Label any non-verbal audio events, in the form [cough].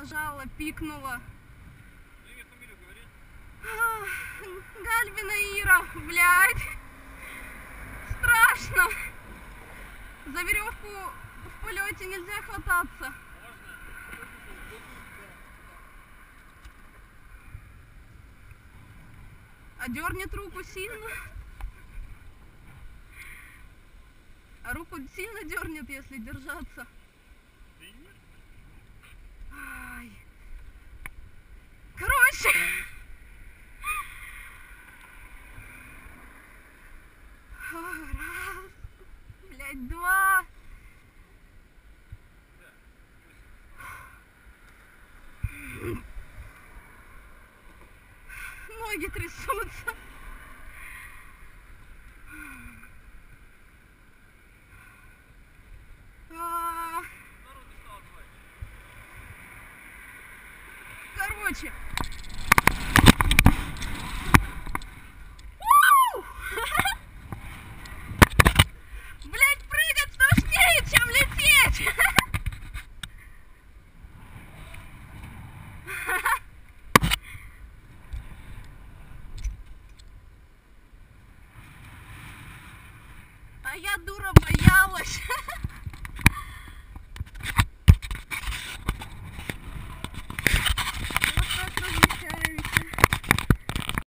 нажала, пикнула. Ну, Гальвина Ира, блядь. Страшно. За веревку в полете нельзя хвататься. А дернет руку сильно. А руку сильно дернет, если держаться. Раз. Блять, два. Ноги трясутся. А. Короче. А я дура боялась. [laughs]